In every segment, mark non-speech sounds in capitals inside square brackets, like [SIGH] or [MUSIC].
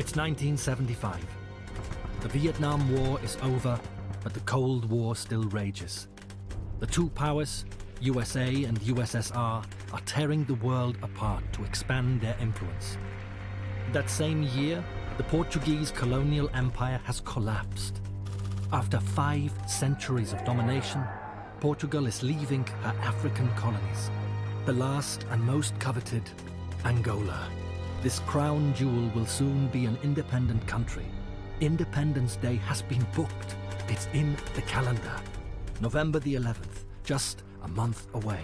It's 1975. The Vietnam War is over, but the Cold War still rages. The two powers, USA and USSR, are tearing the world apart to expand their influence. That same year, the Portuguese colonial empire has collapsed. After five centuries of domination, Portugal is leaving her African colonies. The last and most coveted, Angola. This crown jewel will soon be an independent country. Independence Day has been booked. It's in the calendar. November the 11th, just a month away.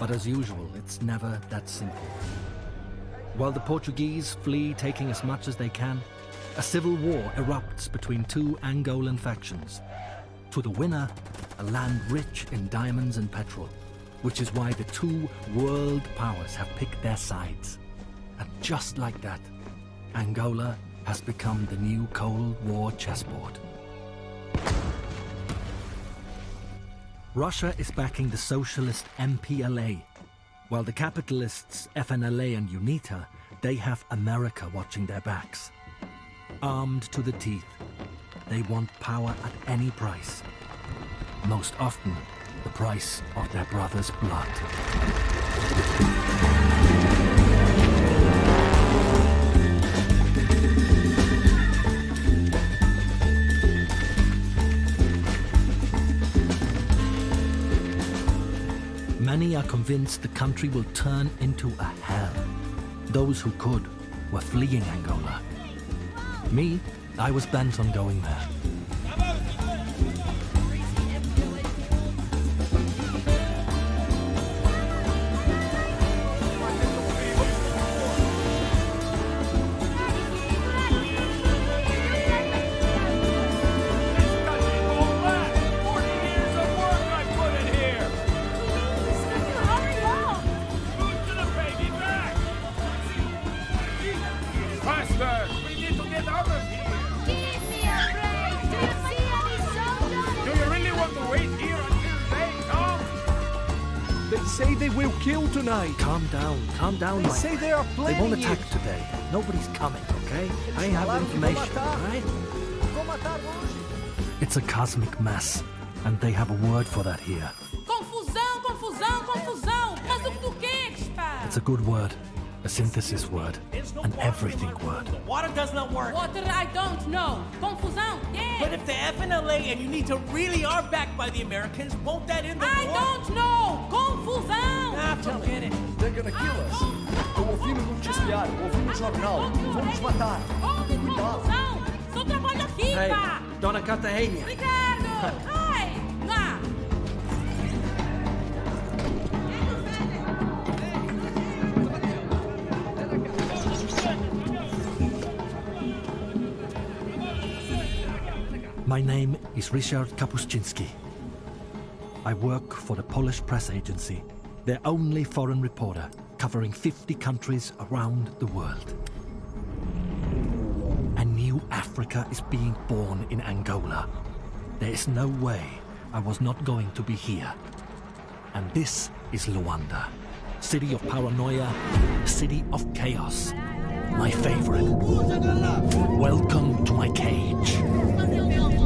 But as usual, it's never that simple. While the Portuguese flee taking as much as they can, a civil war erupts between two Angolan factions. To the winner, a land rich in diamonds and petrol, which is why the two world powers have picked their sides. And just like that, Angola has become the new Cold War chessboard. Russia is backing the socialist MPLA, while the capitalists FNLA and UNITA, they have America watching their backs. Armed to the teeth, they want power at any price. Most often, the price of their brother's blood. Many are convinced the country will turn into a hell. Those who could were fleeing Angola. Me, I was bent on going there. They say they will kill tonight. Calm down, calm down, They my say friend. they are They won't attack it. today. Nobody's coming, okay? I have Falaram que vão information, matar. alright? Vou matar hoje. It's a cosmic mess, and they have a word for that here. Confusão, confusão, confusão! Mas o do que que está? It's a good word, a synthesis word, an everything word. Water does not work. Water I don't know. Confusão, Yeah! But if the FNLA and UNITA really are backed by the Americans, won't that end the I war? don't know! Confusão! Ah, forget it. They're gonna kill us. Eu ouvi no noticiário, ouvi no jornal. Vão nos matar. Cuidado. confusão! Sou trabalho aqui, pá! Dona Cartagena. Ricardo! [LAUGHS] My name is Richard Kapuscinski. I work for the Polish press agency, their only foreign reporter covering 50 countries around the world. A new Africa is being born in Angola. There is no way I was not going to be here. And this is Luanda, city of paranoia, city of chaos. My favorite. Welcome to my cage.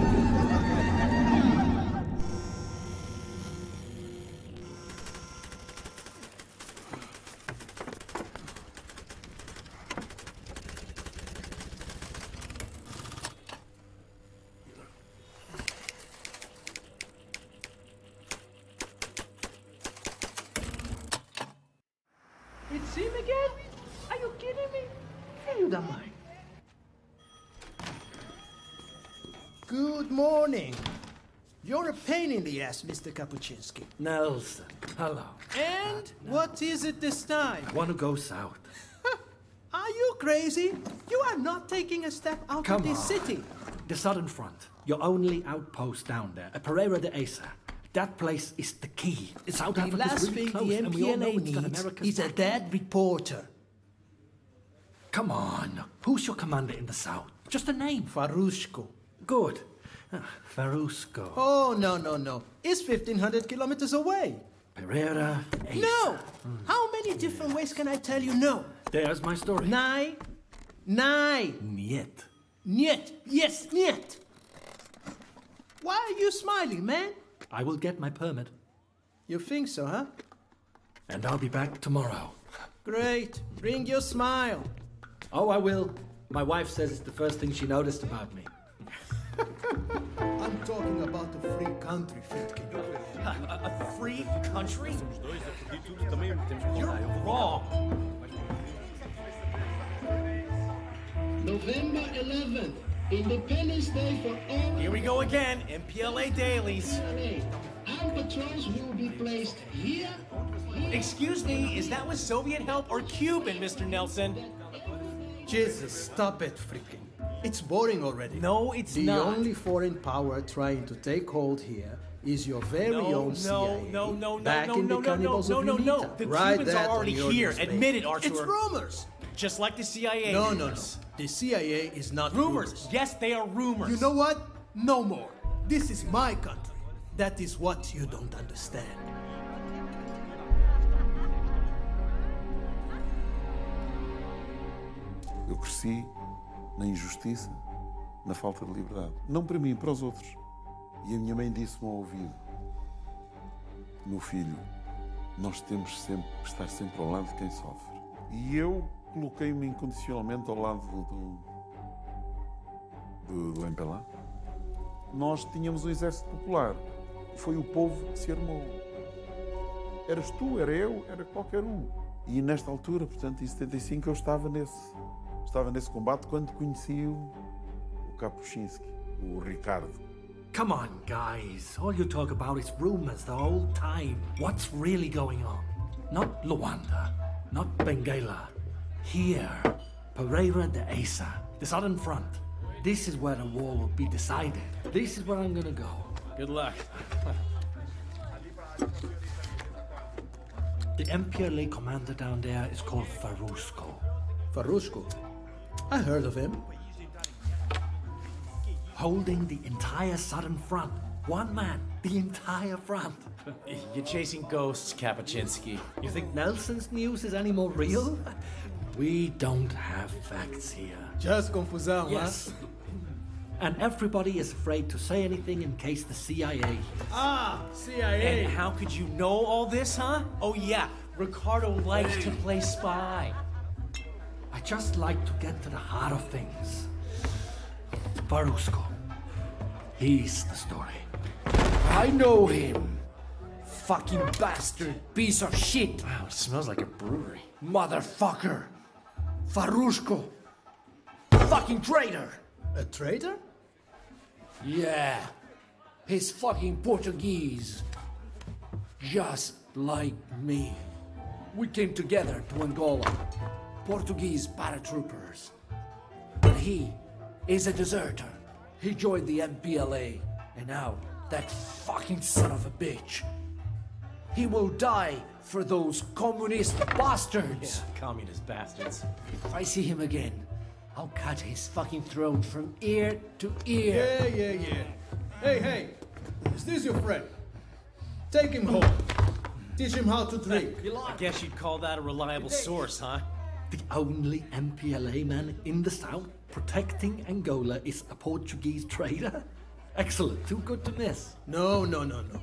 It's him again? Are you kidding me? Filho da mãe. Good morning. You're a pain in the ass, Mr. Kapuscinski. Nelson, hello. And ah, what is it this time? I Want to go south? Are you crazy? You are not taking a step out Come of this on. city. The southern front, your only outpost down there, at Pereira de Asa. That place is the key. It's South The Africa's last really thing the MPLA needs is a dead reporter. Come on, who's your commander in the south? Just a name. Farushko. Good. Farusco. Oh, no, no, no. It's 1,500 kilometers away. Pereira, Asa. No! How many different ways can I tell you no? There's my story. Nai, nai, Niet. niet, yes, niet. Why are you smiling, man? I will get my permit, You think so, huh? and I'll be back tomorrow. Great. Bring your smile. Oh, I will. My wife says it's the first thing she noticed about me. [LAUGHS] I'm talking about the free country, Fitkin. A, a free country? You're wrong. November 11th, Independence Day for all Here we go again. MPLA dailies. LA. Patrols will be placed here, here, Excuse me, is that with Soviet help or Cuban, Mr. Nelson? Jesus, stop it, freaking. It's boring already. No, it's the not. only foreign power trying to take hold here is your very No, own no, CIA. no, no, no, back no, in no, the no, cannibals no, of no, no. Unita. The Write Cubans that are on already your here. newspaper. Admit it, Archer. It's rumors. Just like the CIA. No, no, no. rumors. The CIA is not Rumors. Yes, they are rumors. You know what? No more. This is my country. That is what you don't understand. Eu cresci na injustiça, na falta de liberdade. Não para mim, para os outros. E a minha mãe disse-me ao ouvido: Meu filho, nós temos sempre que estar sempre ao lado de quem sofre. E eu coloquei-me incondicionalmente ao lado do, do, do MPLA. Nós tínhamos o Exército Popular. Foi o povo que se armou. Eras tu, era eu, era qualquer um. E nesta altura, portanto, em 75, eu estava nesse, estava nesse combate quando conheci o, o Kapuscinski, o Ricardo. Come on, guys. All you talk about is rumors the whole time. What's really going on? Not Luanda, not Benguela. Here, Pereira d'Eça, the Southern Front. This is where the war will be decided. This is where I'm gonna go. Good luck. The MPLA commander down there is called Farusco. Farushko. I heard of him. Holding the entire Southern Front. One man, the entire front. [LAUGHS] You're chasing ghosts, Kapuscinski. You think Nelson's news is any more real? [LAUGHS] We don't have facts here. Just confusão, Yes. And everybody is afraid to say anything in case the CIA. Ah, CIA. And how could you know all this, huh? Oh, yeah. Ricardo likes to play spy. I just like to get to the heart of things. Farusco. He's the story. I know him. Fucking bastard, piece of shit, Wow, it smells like a brewery. motherfucker. Farushko. Fucking traitor. A traitor? Yeah. He's fucking Portuguese. Just like me. We came together to Angola. Portuguese paratroopers. But he is a deserter. He joined the MPLA. And now, that fucking son of a bitch. He will die for those communist bastards. Yeah, Communist bastards. If I see him again, I'll cut his fucking throat from ear to ear. Yeah, yeah, yeah. Hey, hey. Is this your friend? Take him home. Teach him how to drink. I guess you'd call that a reliable source, huh? The only MPLA man in the south protecting Angola is a Portuguese trader? [LAUGHS] Excellent, too good to miss. No, no, no, no.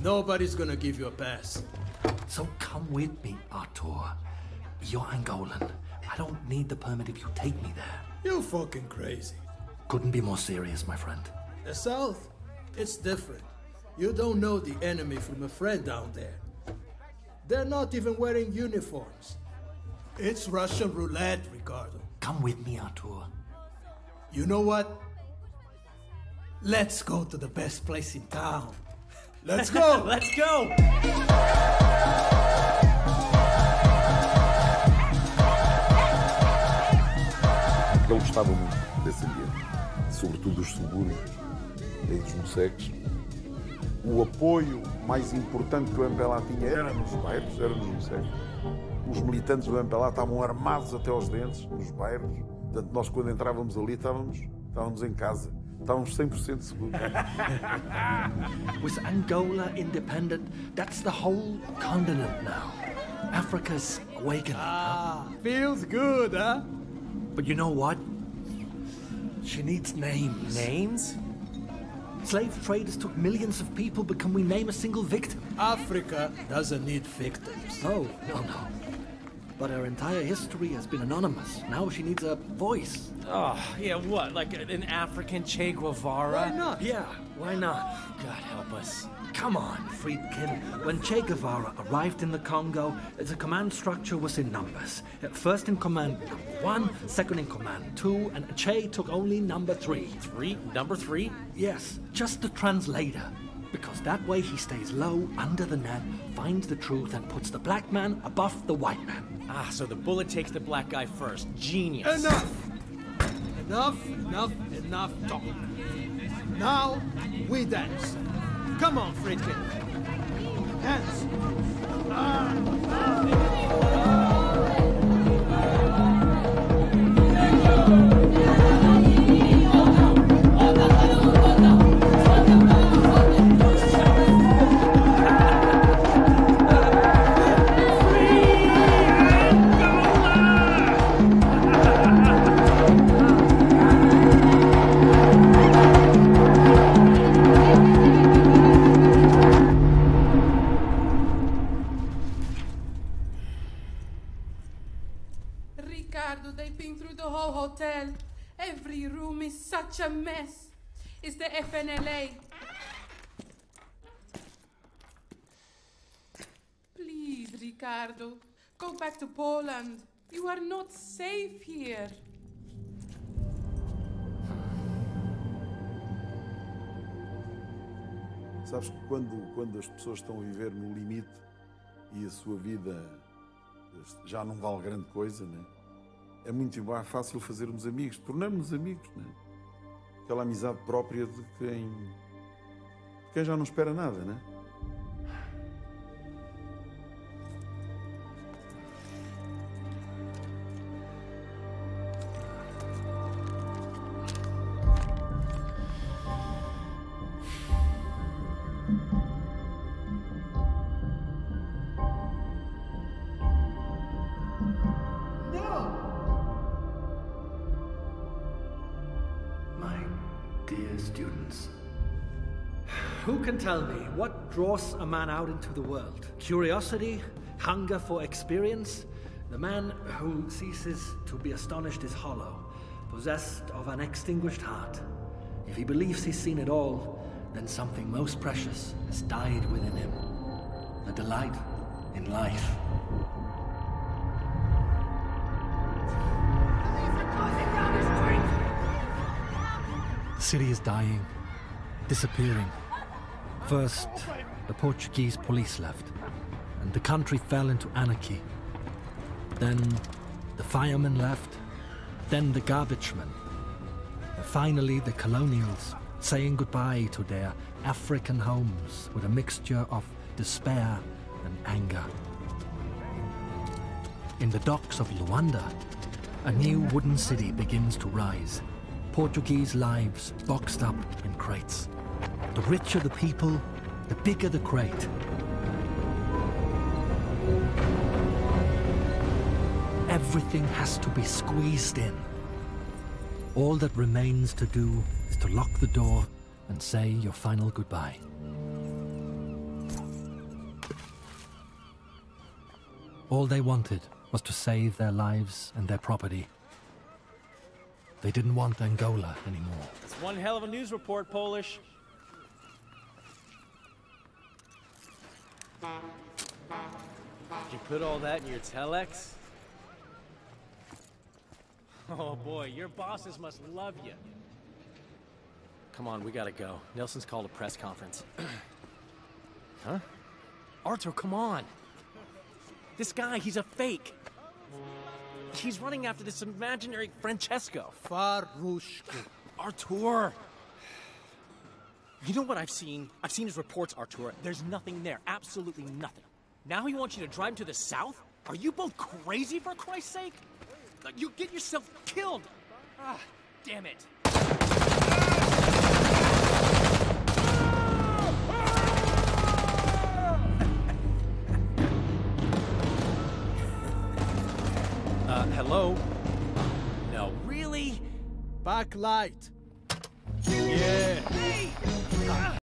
Nobody's gonna give you a pass. So come with me, Artur. You're Angolan. I don't need the permit if you take me there. You're fucking crazy. Couldn't be more serious, my friend. The South, it's different. You don't know the enemy from a friend down there. They're not even wearing uniforms. It's Russian roulette, Ricardo. Come with me, Artur. You know what? Let's go to the best place in town. Let's go! [LAUGHS] Let's go! Ele gostava muito desse ambiente, sobretudo dos subúrbios e dos moceques. O apoio mais importante que o MPLA tinha era nos bairros, era nos moceques. Os militantes do MPLA estavam armados até aos dentes nos bairros. Portanto, nós quando entrávamos ali estávamos, estávamos em casa. Estávamos 100% seguros. [LAUGHS] With Angola independent, that's the whole continent now. Africa's awakening. Ah, feels good, huh? But you know what? She needs names. Names? Slave traders took millions of people, but can we name a single victim? Africa doesn't need victims. Oh, no, no. But her entire history has been anonymous. Now she needs a voice. Oh, yeah, what? Like an African Che Guevara? Why not? Yeah, why not? God help us. Come on, Friedkin. When Che Guevara arrived in the Congo, the command structure was in numbers. First in command number one, second in command two, and Che took only number three. Three? Number three? Yes, just the translator. Because that way he stays low, under the net, finds the truth, and puts the black man above the white man. Ah, so the bullet takes the black guy first. Genius. Enough! Enough, enough, enough talk. Now, we dance. Come on, Friedkin. Dance. Ricardo, such a mess. It's the FNLA. Please, Ricardo, go back to Poland. You are not safe here. Sabes que quando, quando as pessoas estão a viver no limite e a sua vida já não vale grande coisa, né? é muito mais fácil fazermos amigos, tornarmos-nos amigos. Né? Aquela amizade própria de quem, de quem já não espera nada, né? Draws a man out into the world? Curiosity? Hunger for experience? The man who ceases to be astonished is hollow, possessed of an extinguished heart. If he believes he's seen it all, then something most precious has died within him. The delight in life. The city is dying, disappearing. First, the Portuguese police left, and the country fell into anarchy. Then, the firemen left, then the garbage men. And finally, the colonials, saying goodbye to their African homes with a mixture of despair and anger. In the docks of Luanda, a new wooden city begins to rise. Portuguese lives boxed up in crates. The richer the people, the bigger the crate. Everything has to be squeezed in. All that remains to do is to lock the door and say your final goodbye. All they wanted was to save their lives and their property. They didn't want Angola anymore. It's one hell of a news report, Polish. You put all that in your telex? Oh boy, your bosses must love you. Come on, we gotta go. Nelson's called a press conference. [CLEARS THROAT] huh? Artur, come on. This guy, he's a fake. He's running after this imaginary Francesco. Farushko. Artur! You know what I've seen? I've seen his reports, Artura. There's nothing there. Absolutely nothing. Now he wants you to drive to the south? Are you both crazy, for Christ's sake? You get yourself killed! Ah, damn it. Uh, hello? No, really? Backlight! Welcome.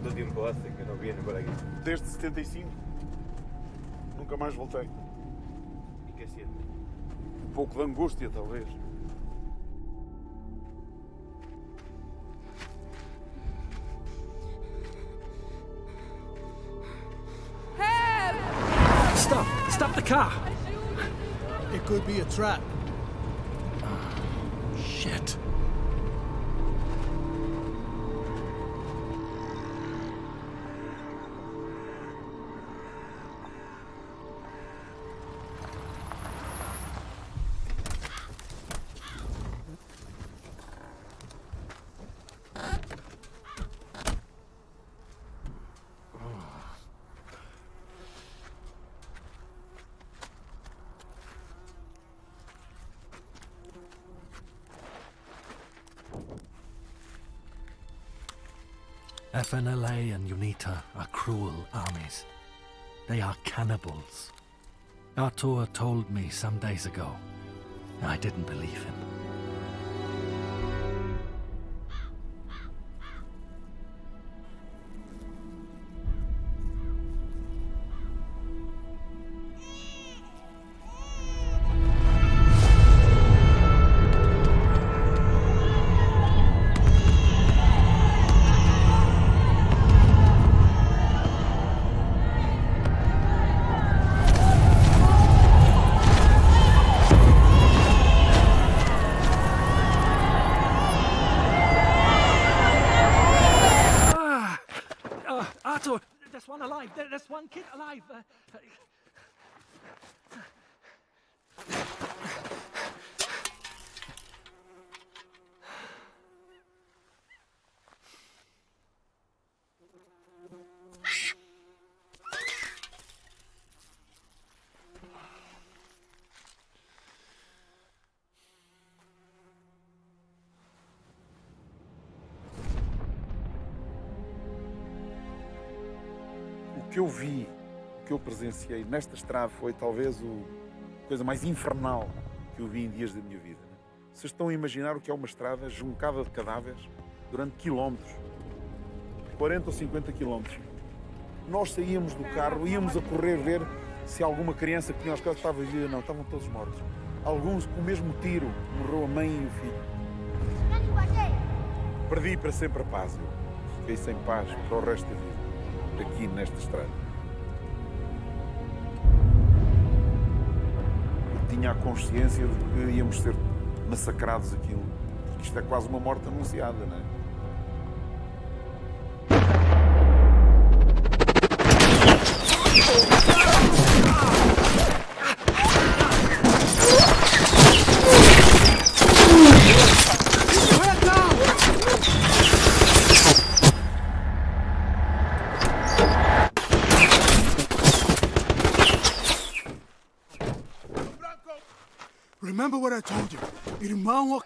¿Cuánto tiempo hace que no viene por aquí? Desde 75. Nunca mais voltei. ¿Y qué siente? Um pouco de angústia, talvez. Stop! Stop the car! It could be a trap. FNLA and UNITA are cruel armies. They are cannibals. Artur told me some days ago. I didn't believe him. Que eu vi, o que eu presenciei nesta estrada foi talvez o- a coisa mais infernal que eu vi em dias da minha vida. né? Vocês estão a imaginar o que é uma estrada juncada de cadáveres durante quilómetros 40 ou 50 quilómetros. Nós saíamos do carro, íamos a correr ver se alguma criança que tinha aos casos estava viva. Não, estavam todos mortos. Alguns com o mesmo tiro, morreu a mãe e o filho. Perdi para sempre a paz. Eu fiquei sem paz para o resto da vida. Aqui nesta estrada. Eu tinha a consciência de que íamos ser massacrados aquilo. Porque isto é quase uma morte anunciada, não é? Remember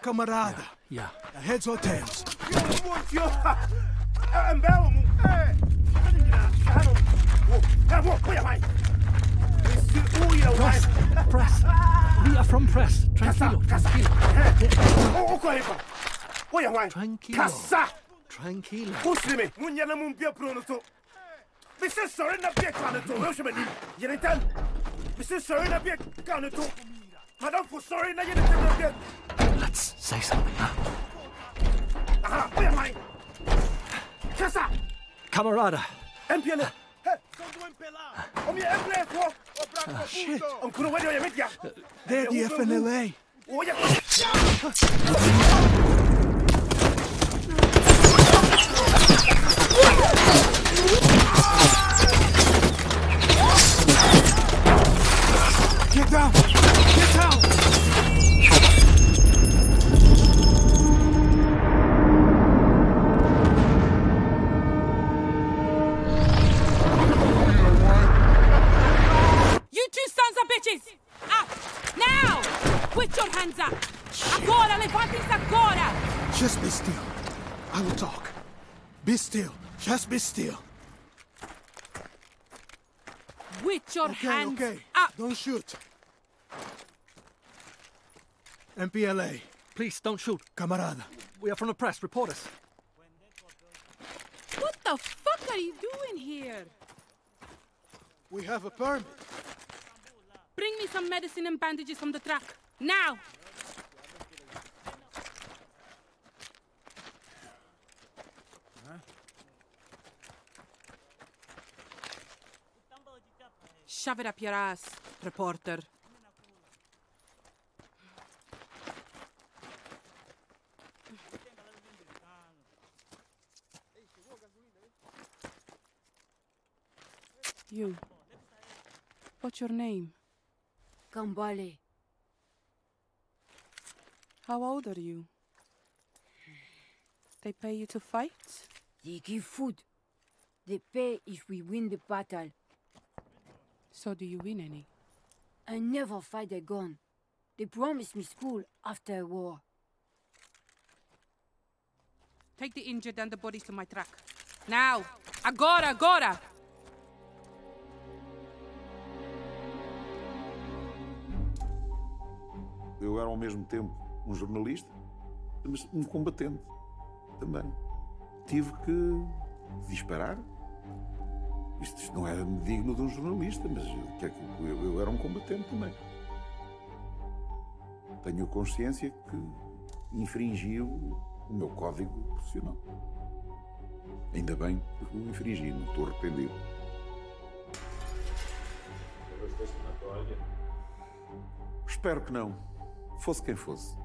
camarada? Yeah. Heads or tails? Press! Press! We are from Press. Tranquilo, tranquilo. Tranquilo. Tranquilo. Muslimi, mun yana mun biya prono to. Bisa sore na biya kana to, yo shemani. Yana tan. Bisa sore na biya kana to. Madam for sorry na yana tan na biya. Let's say something, huh? Aha, oya mai. Kasa, Camarada. MPL. Uh, hey, son do MPL. Omi MPL ko. Ah, shit. On kuno wadi media. They're the FNLA. Oya. Uh. Shoot. MPLA. Please, don't shoot. Camarada. We are from the press. Report us. What the fuck are you doing here? We have a permit. Bring me some medicine and bandages from the truck. Now! Shove it up your ass, reporter. You. What's your name? Kambale. How old are you? They pay you to fight? They give food. They pay if we win the battle. So do you win any? I never fight a gun. They promised me school after a war. Take the injured and the bodies to my truck. Now! Agora, agora! Eu era ao mesmo tempo um jornalista, mas um combatente também. Tive que disparar. Isto, isto não era digno de um jornalista, mas é que eu, eu era um combatente também. Tenho consciência que infringiu o meu código profissional. Ainda bem que o infringi, não estou arrependido. Espero que não. Fosse quem fosse.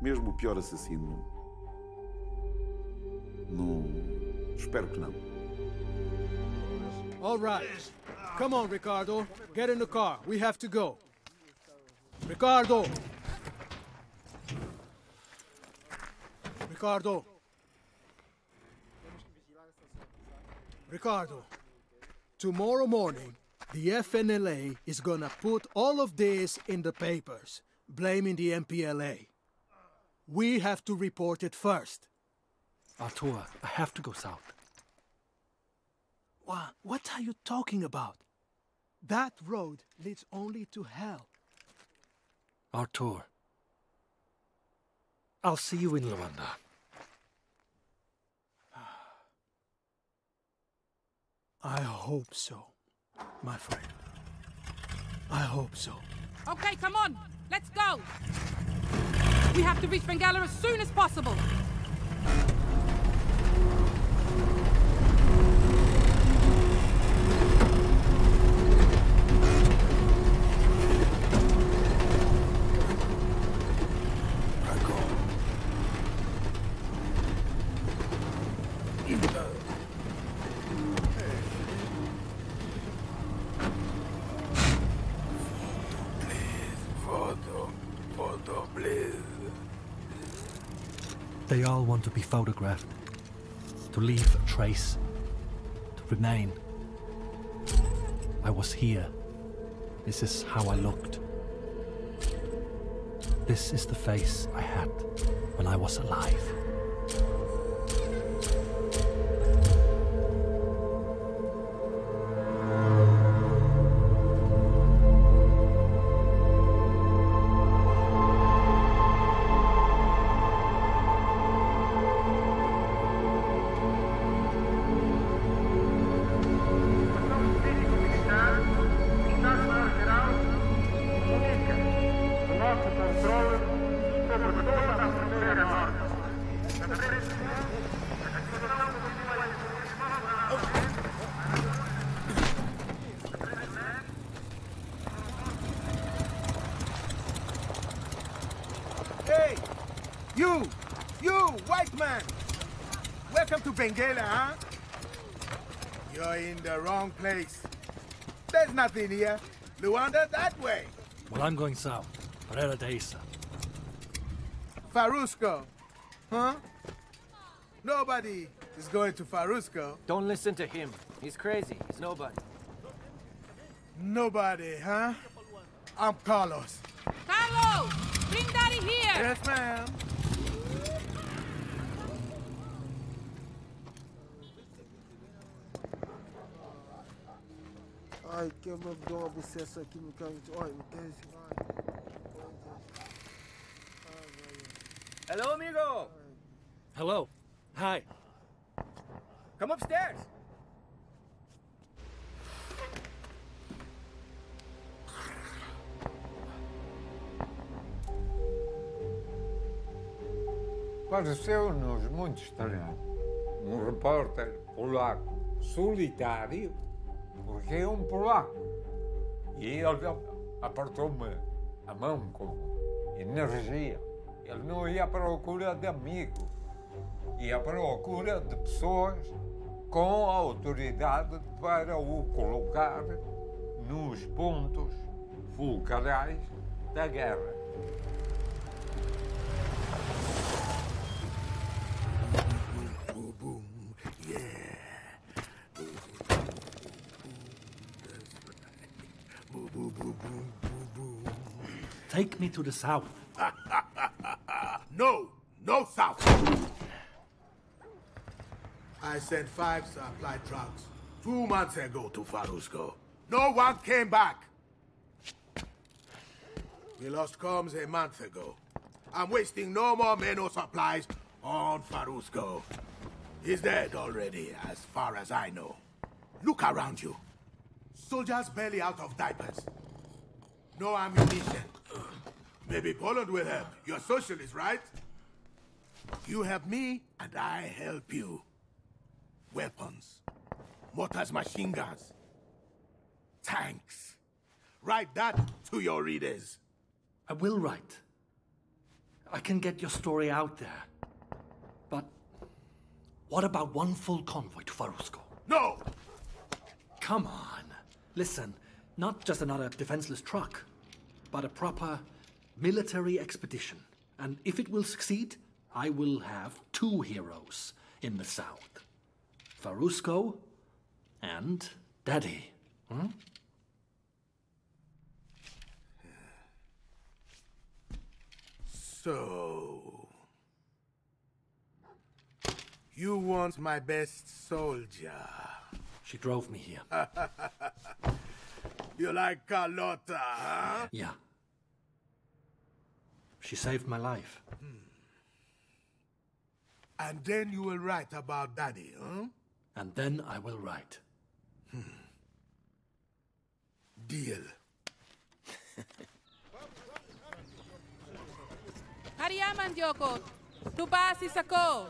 Mesmo o pior assassino. Não. Espero que não. All right. Come on, Ricardo. Get in the car. We have to go. Ricardo. Ricardo. Ricardo. Tomorrow morning, the FNLA is gonna put all of this in the papers, blaming the MPLA. We have to report it first. Artur, I have to go south. What, what are you talking about? That road leads only to hell. Artur. I'll see you in Luanda. [SIGHS] I hope so, my friend. I hope so. Okay, come on! Let's go! We have to reach Benguela as soon as possible! All want to be photographed, to leave a trace, to remain. I was here. This is how I looked. This is the face I had when I was alive. Welcome to Benguela, huh? You're in the wrong place. There's nothing here. Luanda, that way. Well, I'm going south. Pereira de Isa. Farusco. Huh? Nobody is going to Farusco. Don't listen to him. He's crazy. He's nobody. Nobody, huh? I'm Carlos. Carlos! Bring Daddy here! Yes, ma'am. Ai, que eu me dou um abscesso aqui no carro. Olha, quer esse. Hello, amigo. Hello. Hi. Come upstairs. Pareceu-nos muito estranho um repórter polaco solitário, porque é um polaco. E ele apertou-me a mão com energia. Ele não ia à procura de amigos, ia à procura de pessoas com autoridade para o colocar nos pontos fulcrais da guerra. Take me to the south. [LAUGHS] no, no south. I sent five supply trucks two months ago to Farusco. No one came back. We lost comms a month ago. I'm wasting no more men or supplies on Farusco. He's dead already, as far as I know. Look around you. Soldiers barely out of diapers. No ammunition. Maybe Poland will help. You're socialist, right? You help me, and I help you. Weapons. Mortars, machine guns. Tanks. Write that to your readers. I will write. I can get your story out there. But what about one full convoy to Farusco? No! Come on. Listen, not just another defenseless truck, but a proper military expedition. And if it will succeed, I will have two heroes in the south Farusco and Daddy. Hmm? So. You want my best soldier? She drove me here. [LAUGHS] you like Carlota, huh? Yeah. She saved my life. Hmm. And then you will write about Daddy, huh? And then I will write. Hmm. Deal. Hariaman Yoko, tu basi sako.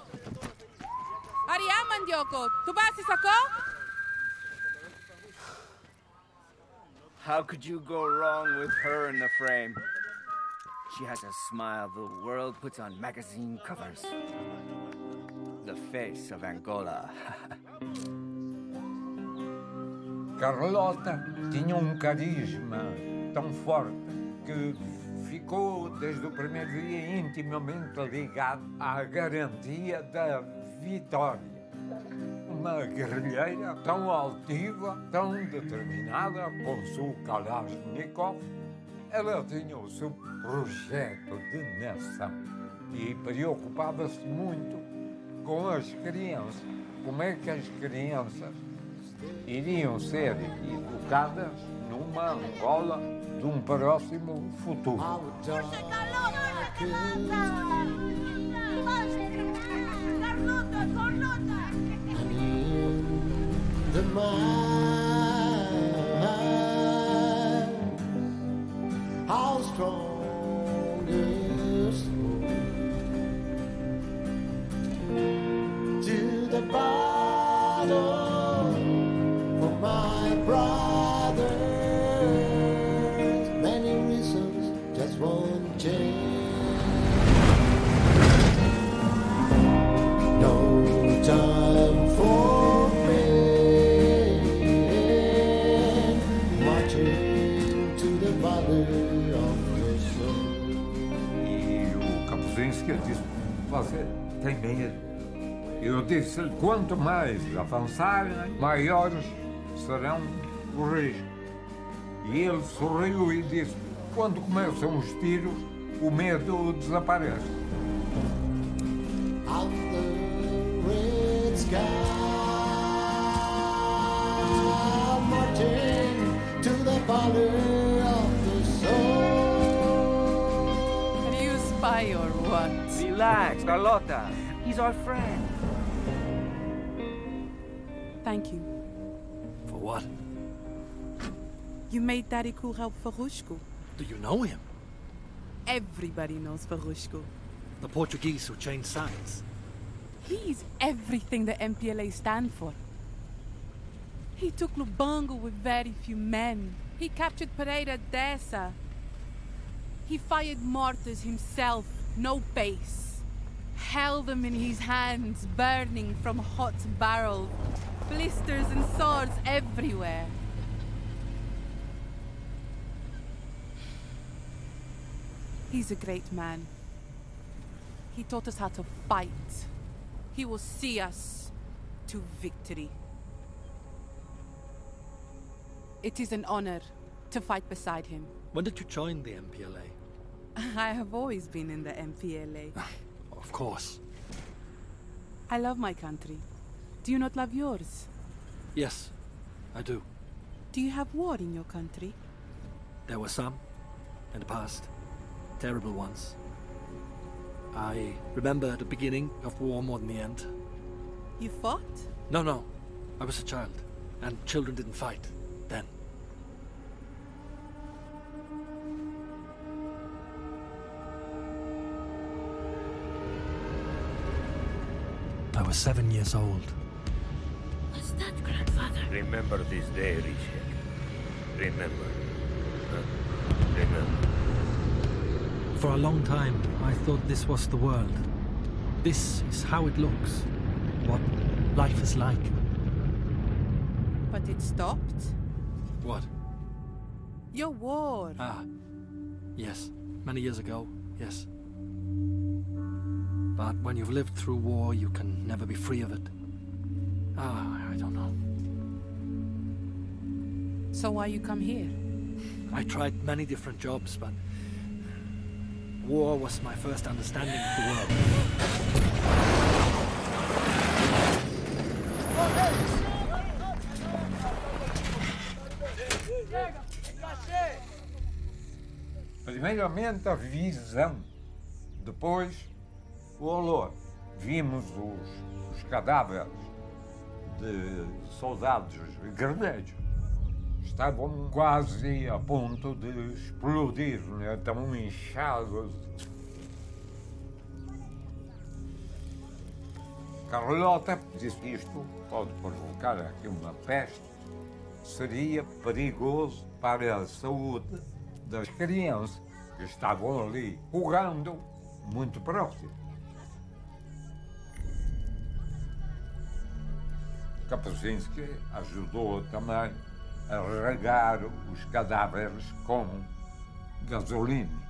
Hariaman Yoko, tu basi sako. How could you go wrong with her in the frame? She has a smile the world puts on magazine covers. The face of Angola. [LAUGHS] Carlota tinha um carisma tão forte que ficou desde o primeiro dia intimamente ligado à garantia da vitória. Uma guerrilheira tão altiva, tão determinada, com seu Kalashnikov, ela tinha o seu projeto de nação e preocupava-se muito com as crianças. Como é que as crianças iriam ser educadas numa Angola de um próximo futuro? The mind, Quanto mais avançarem, maiores serão os riscos. E ele sorriu e disse: quando começam os tiros, o medo desaparece. Out the red sky, marching to the valley of the sun. Are you a spy or what? Relax, Carlota. He's our friend. You made Cool help Farrusco. Do you know him? Everybody knows Farrusco. The Portuguese who changed sides. He's everything the MPLA stand for. He took Lubango with very few men. He captured Pereira d'Eça. He fired mortars himself, no base. Held them in his hands, burning from hot barrel. Blisters and swords everywhere. He's a great man. He taught us how to fight. He will see us to victory. It is an honor to fight beside him. When did you join the MPLA? [LAUGHS] I have always been in the MPLA. Ah, of course. I love my country. Do you not love yours? Yes, I do. Do you have war in your country? There were some in the past. Terrible ones. I remember the beginning of war more than the end. You fought? No, no. I was a child. And children didn't fight. Then. I was seven years old. What's that, grandfather? Remember this day, Rysiek. Remember. Huh? Remember. For a long time, I thought this was the world. This is how it looks. What life is like. But it stopped? What? Your war. Ah. Yes. Many years ago, yes. But when you've lived through war, you can never be free of it. Ah, I don't know. So why you come here? I tried many different jobs, but war was my first understanding of the world. Primeiramente a visão, depois o olor. Vimos os, os cadáveres de soldados guerreiros. Estavam quase a ponto de explodir, né? tão inchados. Carlota disse isto pode provocar aqui uma peste. Seria perigoso para a saúde das crianças que estavam ali jogando muito próximo. Kapuzinski ajudou também regar os cadáveres com gasolina.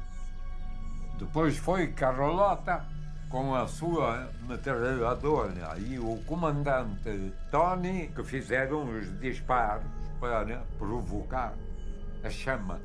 Depois foi Carlota com a sua metralhadora e o comandante Tony que fizeram os disparos para provocar a chama.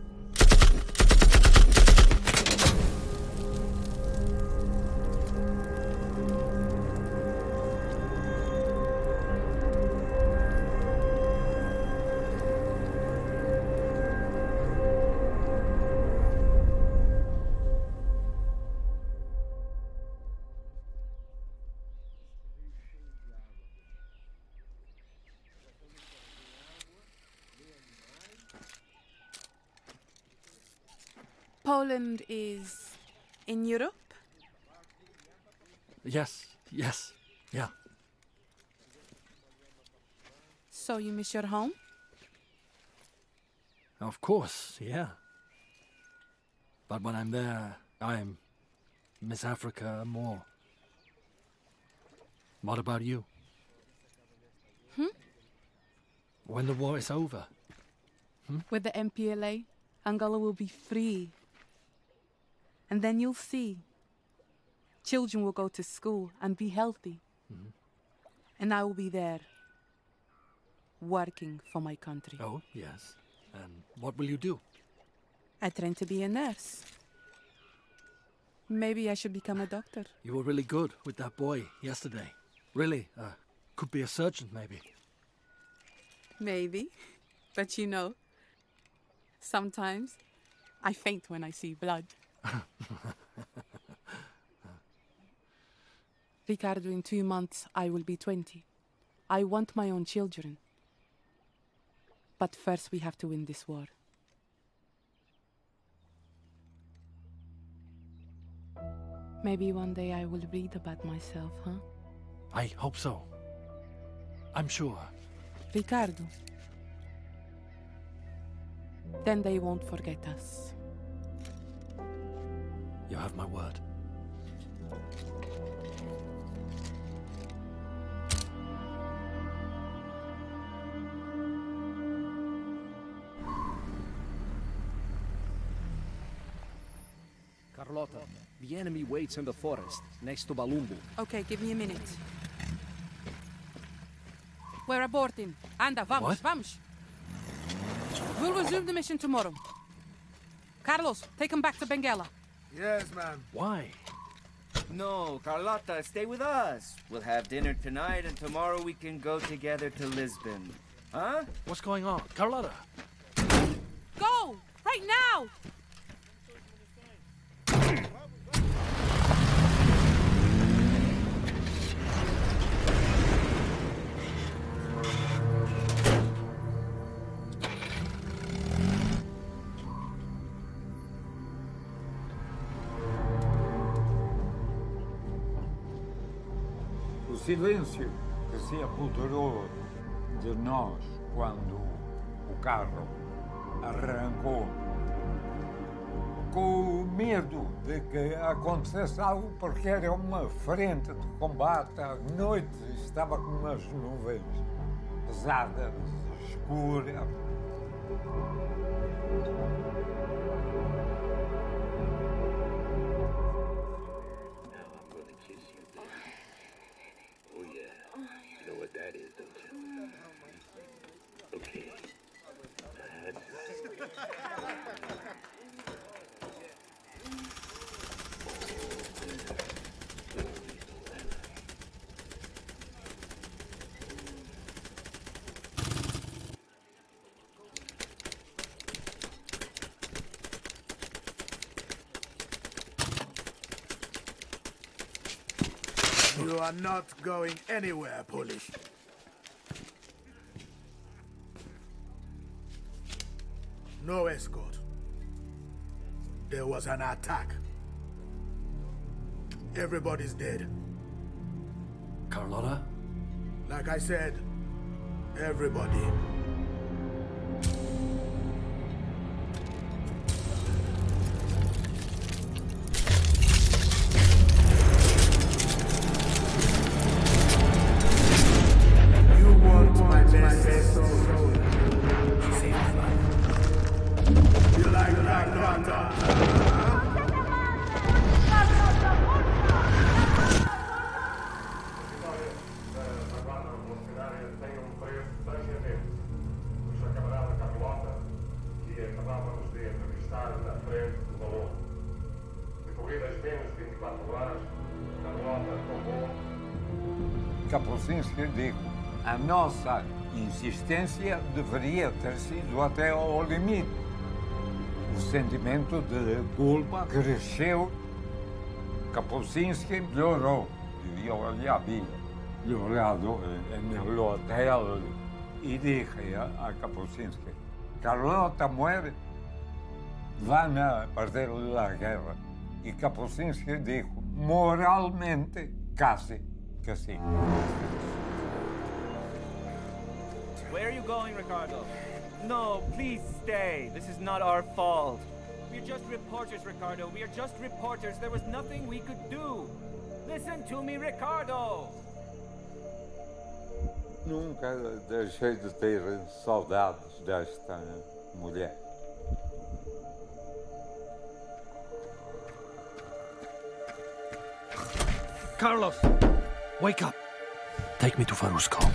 Poland is in Europe? Yes, yes, yeah. So you miss your home? Of course, yeah. But when I'm there, I miss Africa more. What about you? Hmm? When the war is over? With the MPLA, Angola will be free. And then you'll see. Children will go to school and be healthy. And I will be there, working for my country. Oh, yes. And what will you do? I train to be a nurse. Maybe I should become a doctor. [SIGHS] You were really good with that boy yesterday. Really, uh, could be a surgeon, maybe. Maybe. But you know, sometimes I faint when I see blood. [LAUGHS] Ricardo, in two months I will be 20. I want my own children. But first we have to win this war. Maybe one day I will read about myself, huh? I hope so. I'm sure. Ricardo. Then they won't forget us. You have my word. Carlota, the enemy waits in the forest, next to Balumbu. Okay, give me a minute. We're aborting. Anda, vamos, What? vamos. We'll resume the mission tomorrow. Carlos, take him back to Benguela. Yes, ma'am. Why? No, Carlota, stay with us. We'll have dinner tonight, and tomorrow we can go together to Lisbon. Huh? What's going on? Carlota! Go! Right now! Silêncio que se apoderou de nós quando o carro arrancou, com o medo de que acontecesse algo, porque era uma frente de combate, a noite estava com umas nuvens pesadas, escuras. Are not going anywhere, Polish. No escort. There was an attack. Everybody's dead. Carlota? Like I said, everybody. preço do valor. De corridas menos 24 horas, canoada com bom. Kapuscinski digo, a nossa insistência deveria ter sido até ao limite. O sentimento de culpa cresceu. Kapuscinski melhorou. Eu eh, olhei a Bíblia, olhado no hotel e disse a Kapuscinski, Carlota muere van a perder la guerra. Y Kapuscinski dijo, moralmente, casi que sí. Where are you going, Ricardo? No, please stay. This is not our fault. We're just reporters, Ricardo. We are just reporters. There was nothing we could do. Listen to me, Ricardo. Nunca deixei de ter saudades desta mulher. Carlos! Wake up! Take me to Farrusco.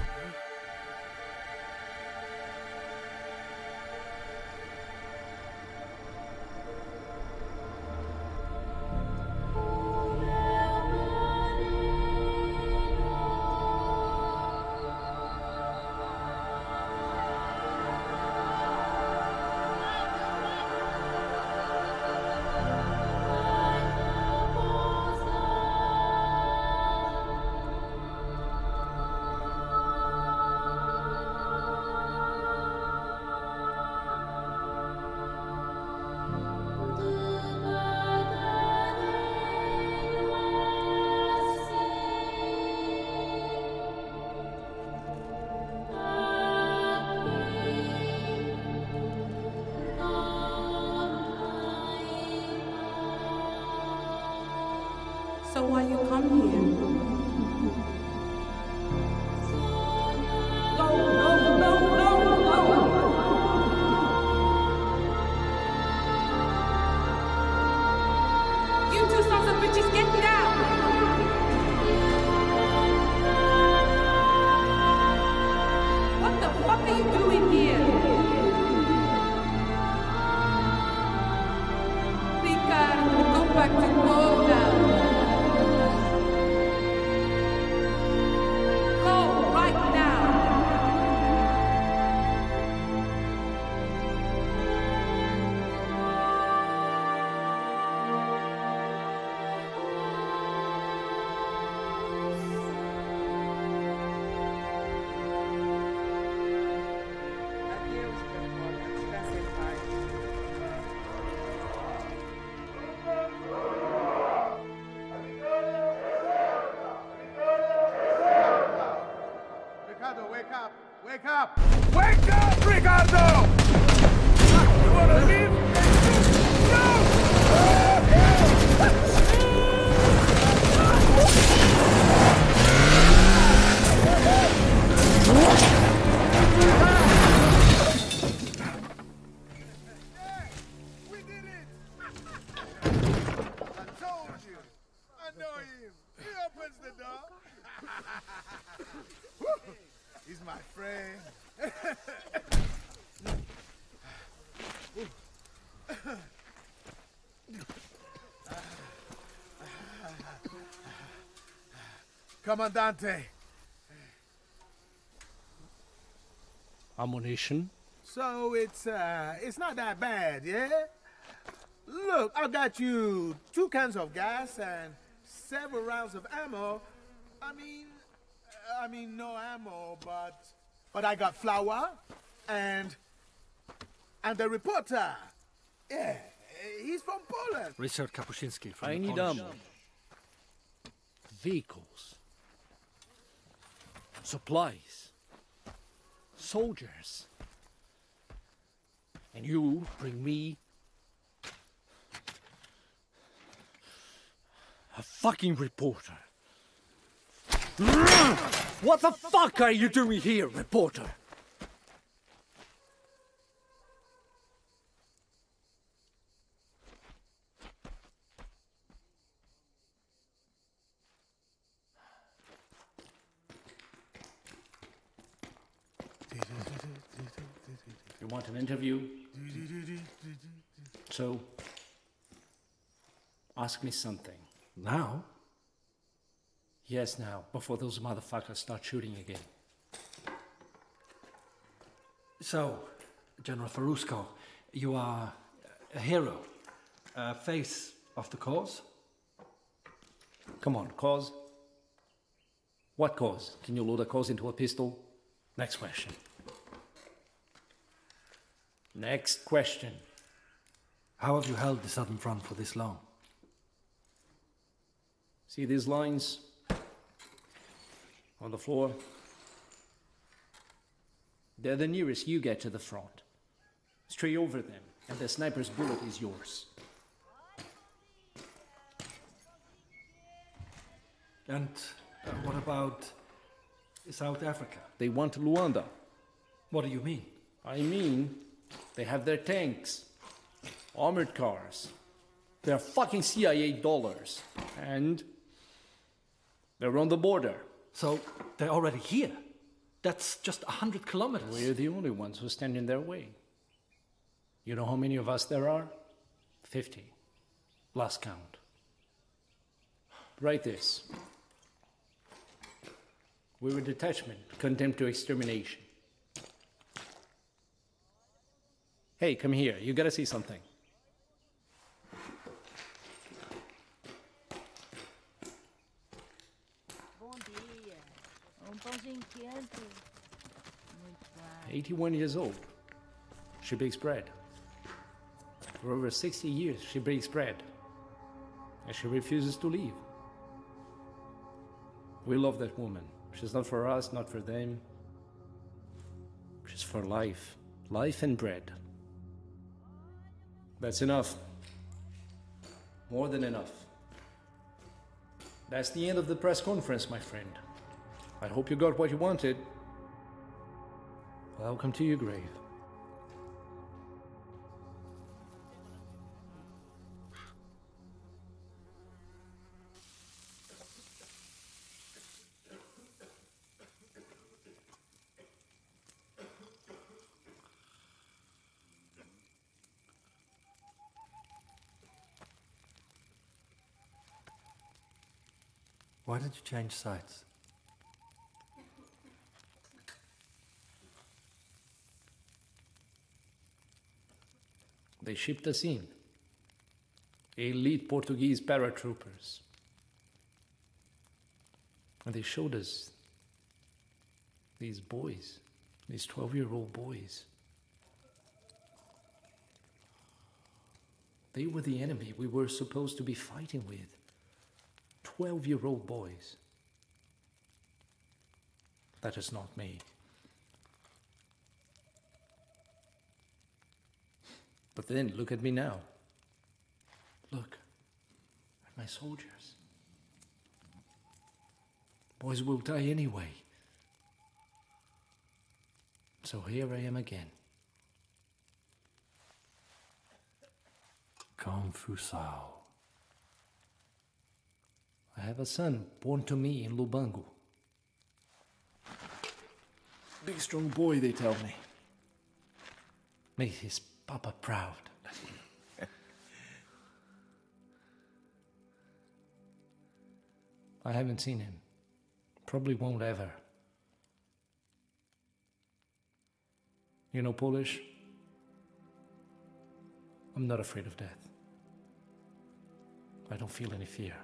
Comandante. Ammunition? So it's uh it's not that bad, yeah? Look, I got you two cans of gas and several rounds of ammo. I mean I mean no ammo, but but I got flour and and the reporter. Yeah, he's from Poland. Richard Kapuscinski from I the need Polish- ammo. Vehicles. Supplies. Soldiers. And you bring me a fucking reporter. What the fuck are you doing here, reporter? You want an interview? So, ask me something. Now? Yes, now, before those motherfuckers start shooting again. So, General Farrusco, you are a hero, a face of the cause? Come on, cause? What cause? Can you load a cause into a pistol? Next question. Next question. How have you held the Southern Front for this long? See these lines on the floor? They're the nearest you get to the front. Stray over them, and the sniper's bullet is yours. And uh, what about South Africa? They want Luanda. What do you mean? I mean, they have their tanks, armored cars, their fucking CIA dollars, and they're on the border. So they're already here? That's just a hundred kilometers. We're the only ones who stand in their way. You know how many of us there are? Fifty. Last count. Write this. We're a detachment condemned to extermination. Hey, come here. You gotta see something. Um pãozinho quente. Muito bem. 81 years old. She bakes bread. For over 60 years, she bakes bread. And she refuses to leave. We love that woman. She's not for us, not for them. She's for life. Life and bread. That's enough. More than enough. That's the end of the press conference, my friend. I hope you got what you wanted. Welcome to your grave. Why did you change sides? They shipped us in. Elite Portuguese paratroopers. And they showed us these boys, these 12 year old boys. They were the enemy we were supposed to be fighting with. 12 year old boys. That is not me. But then look at me now. Look at my soldiers. Boys will die anyway. So here I am again. Kung Fu Sao. I have a son born to me in Lubango. Big strong boy, they tell me. Make his papa proud. I haven't seen him. Probably won't ever. You know Polish? I'm not afraid of death. I don't feel any fear.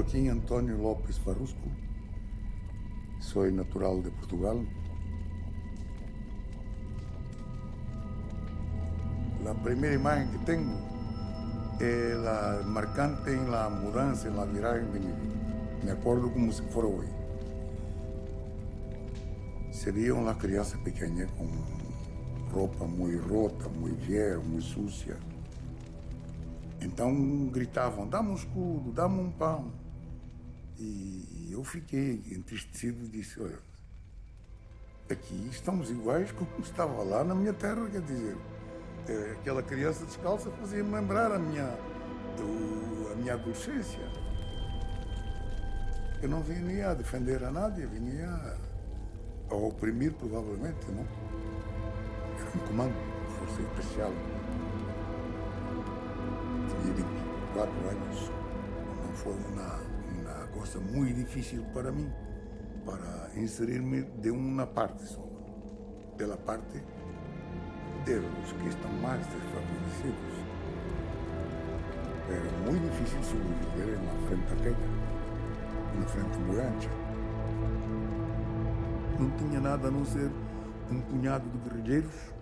Joaquim Antônio Lopes Barrusco, sou natural de Portugal. A primeira imagem que tenho é a marcante em la mudança, em la viragem de minha vida. Me acordo como se for hoje. Seriam uma crianças pequena com roupa muito rota, muito velha, muito sucia. Então gritavam: dá-me um escudo, dá-me um pão. E eu fiquei entristecido e disse: olha, aqui estamos iguais como estava lá na minha terra, quer dizer. eh, Aquela criança descalça fazia-me lembrar a minha, a minha adolescência. Eu não vinha a defender a nadie, vinha a, a oprimir, provavelmente, não? Era um comando, força especial. Tinha 24 anos. Não foi uma, coisa muito difícil para mim, para inserir-me de uma parte só. Pela parte de que estão mais desfavorecidos. Era muito difícil sobreviver na frente aquela uma frente muito ancha. Não tinha nada a não ser um punhado de guerrilheiros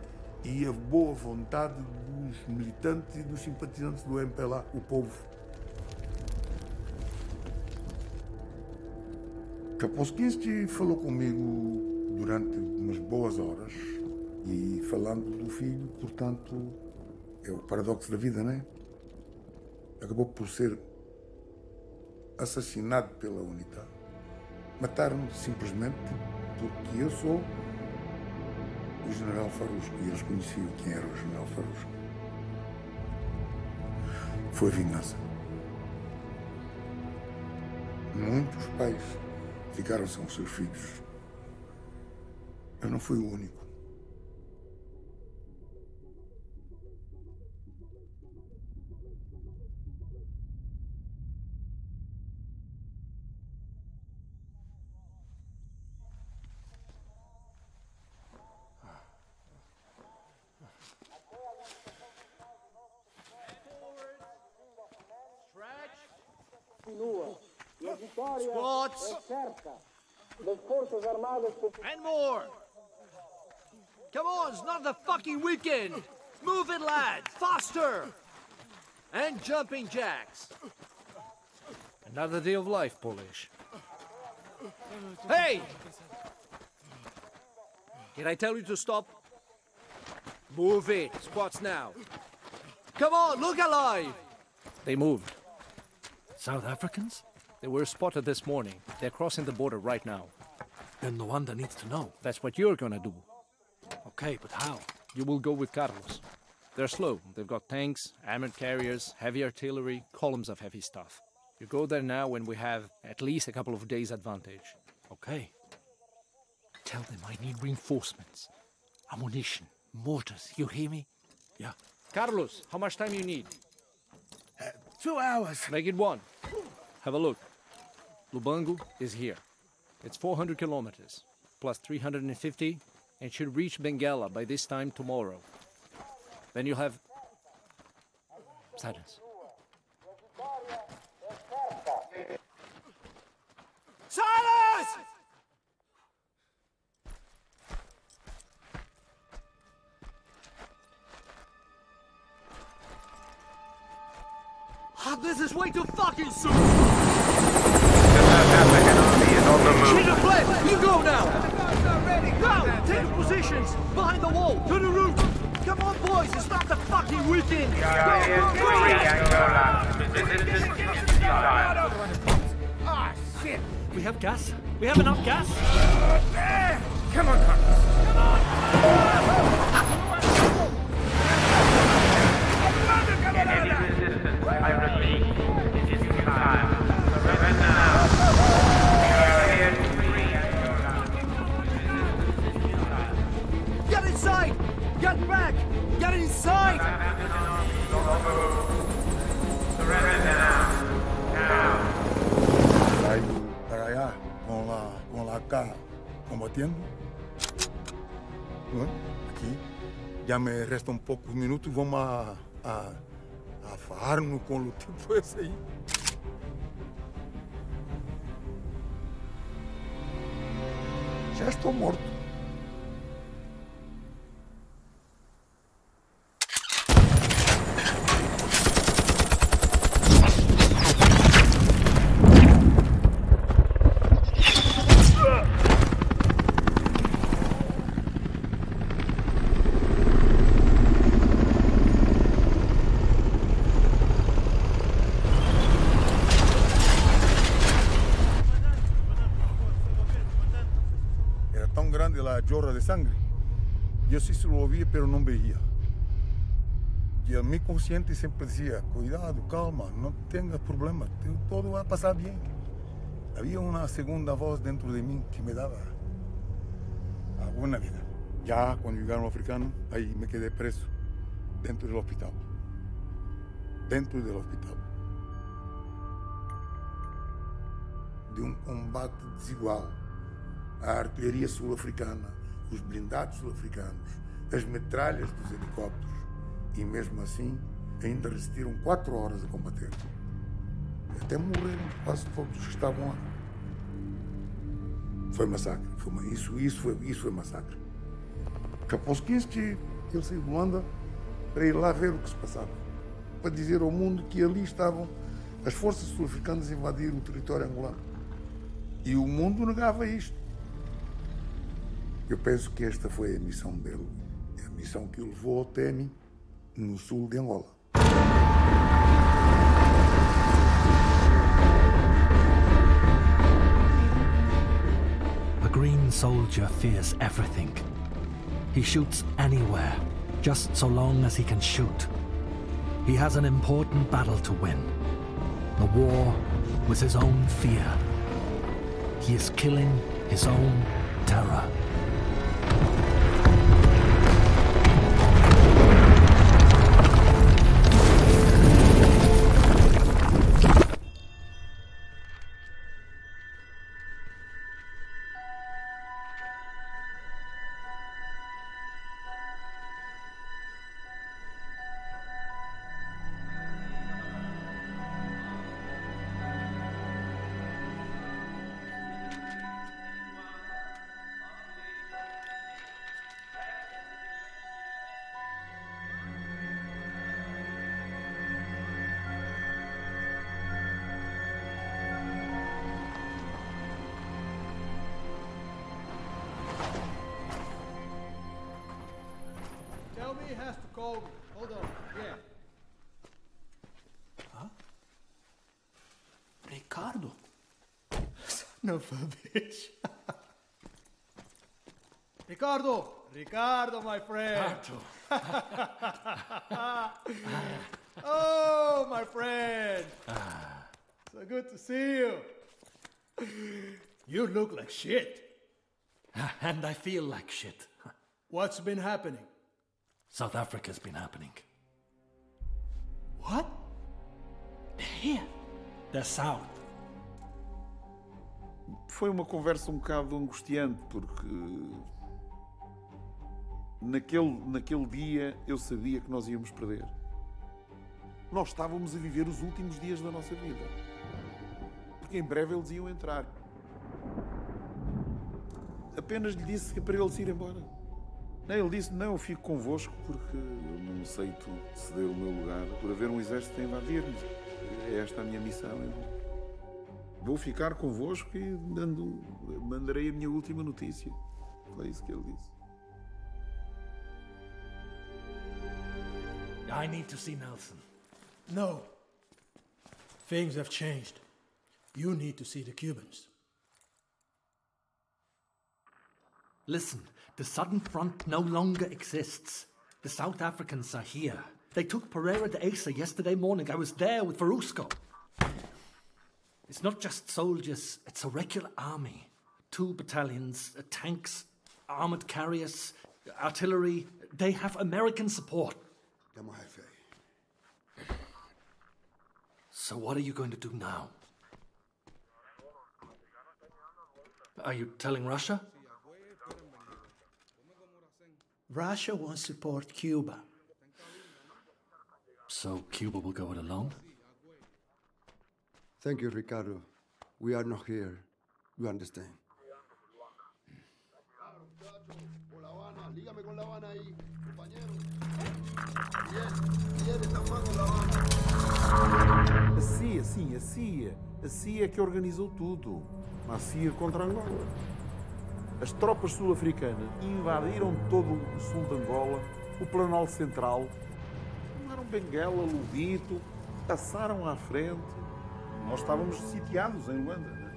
e a boa vontade dos militantes e dos simpatizantes do MPLA, o povo. Kapuscinski falou comigo durante umas boas horas e falando do filho, portanto, é o paradoxo da vida, não é? Acabou por ser assassinado pela UNITA. Mataram-me simplesmente porque eu sou o general Farusco e eles conheciam quem era o general Farusco. Foi vingança. Muitos pais ficaram os seus filhos. Eu não fui o único. Squads. And more! Come on, it's not the fucking weekend! Move it, lad! Faster! And jumping jacks. Another day of life, Polish. Hey! Did I tell you to stop? Move it. Squats now. Come on, look alive! They moved. South Africans? They were spotted this morning. They're crossing the border right now. Then Luanda needs to know. That's what you're gonna do. Okay, but how? You will go with Carlos. They're slow. They've got tanks, armored carriers, heavy artillery, columns of heavy stuff. You go there now when we have at least a couple of days advantage. Okay. Tell them I need reinforcements. Ammunition, mortars, you hear me? Yeah. Carlos, how much time you need? Uh, two hours. Make it one. Have a look. Lubango is here. It's 400 kilometers, plus 350, and should reach Benguela by this time tomorrow. Then you'll have. Silence. Silence! This is way too fucking soon! Sheet of flame! You go now! Now! Take positions! Behind the wall! To the roof! Come on, boys! It's not the fucking weekend! Ah, shit! We have gas? We have enough gas? Come on, Carlos. I repeat, it is time. Get inside! Para allá, con la, con la AK, combatiendo. Bueno, aqui, já me restam poucos minutos, vamos a, a, a farno com o tipo esse aí. Já estou morto. Yo sí se lo oía, pero no veía. E a minha consciente sempre dizia: cuidado, calma, não tenhas problemas, tudo vai passar bem. Havia uma segunda voz dentro de mim que me dava a boa vida. Já quando chegaram os africanos, aí me quedei preso dentro do hospital. Dentro do hospital. De um combate desigual à artilharia sul-africana os blindados sul-africanos, as metralhas dos helicópteros. E mesmo assim, ainda resistiram quatro horas a combater. Até morreram quase todos que estavam lá. Foi massacre. Foi uma, isso, isso, foi, isso foi massacre. Kapolskinski, ele saiu de Luanda para ir lá ver o que se passava. Para dizer ao mundo que ali estavam as forças sul-africanas invadir o território angolano. E o mundo negava isto. Eu penso que esta foi a missão dele. A missão que o levou ao no sul de Angola. A green soldier fears everything. He shoots anywhere, just so long as he can shoot. He has an important battle to win. The war with his own fear. He is killing his own terror. Son of a bitch. [LAUGHS] Ricardo! Ricardo, my friend! [LAUGHS] oh, my friend! So good to see you. You look like shit. And I feel like shit. What's been happening? South Africa's been happening. What? Here. The South. Foi uma conversa um bocado angustiante, porque naquele, naquele dia eu sabia que nós íamos perder. Nós estávamos a viver os últimos dias da nossa vida. Porque em breve eles iam entrar. Apenas lhe disse que para ele se ir embora. Não, ele disse: Não, eu fico convosco porque eu não aceito ceder o meu lugar por haver um exército a invadir-nos. É esta a minha missão. Eu vou ficar convosco e mando, mandarei a minha última notícia. Foi isso que ele disse. I need to see Nelson. No. Things have changed. You need to see the Cubans. Listen, the Southern Front no longer exists. The South Africans are here. They took Pereira d'Eça yesterday morning. I was there with Farrusco. It's not just soldiers, it's a regular army. Two battalions, uh, tanks, armored carriers, artillery. They have American support. So, what are you going to do now? Are you telling Russia? Russia won't support Cuba. So, Cuba will go it alone? Thank you, Ricardo. We are not here. You understand. A CIA, sim, a CIA. A CIA é que organizou tudo. A CIA contra Angola. As tropas sul-africanas invadiram todo o sul de Angola, o Planalto Central, tomaram Benguela, Lubito, passaram à frente. Nós estávamos sitiados em Luanda. Né?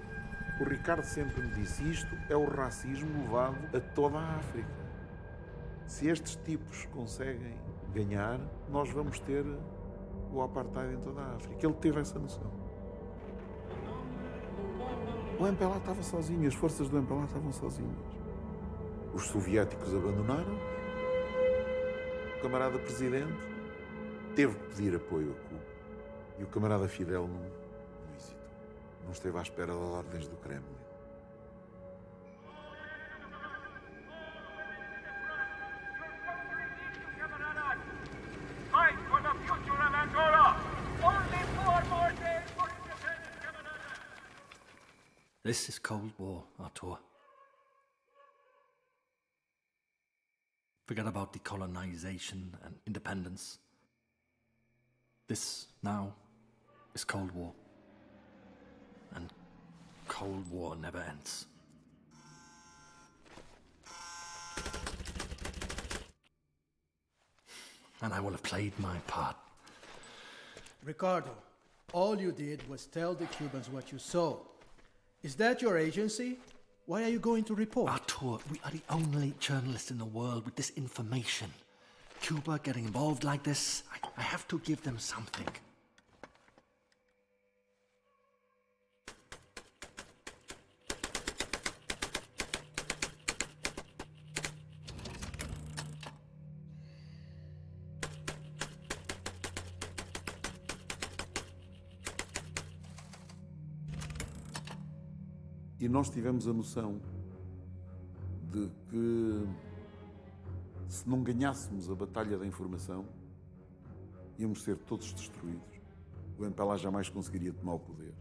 O Ricardo sempre me disse isto é o racismo levado a toda a África. Se estes tipos conseguem ganhar, nós vamos ter o apartheid em toda a África. Ele teve essa noção. O MPLA estava sozinho, as forças do MPLA estavam sozinhas. Os soviéticos abandonaram. O camarada presidente teve que pedir apoio a Cuba. E o camarada Fidel não. Não esteve à espera das ordens do Kremlin. Fight for the future of Angola! Only four more days for independence, Camarada! This is Cold War, Artur. Forget about decolonization and independence. This now is Cold War. Cold War never ends. And I will have played my part. Ricardo, all you did was tell the Cubans what you saw. Is that your agency? Why are you going to report? Artur, we are the only journalists in the world with this information. Cuba getting involved like this, I, I have to give them something. Nós tivemos a noção de que se não ganhássemos a batalha da informação, íamos ser todos destruídos. O MPLA jamais conseguiria tomar o poder.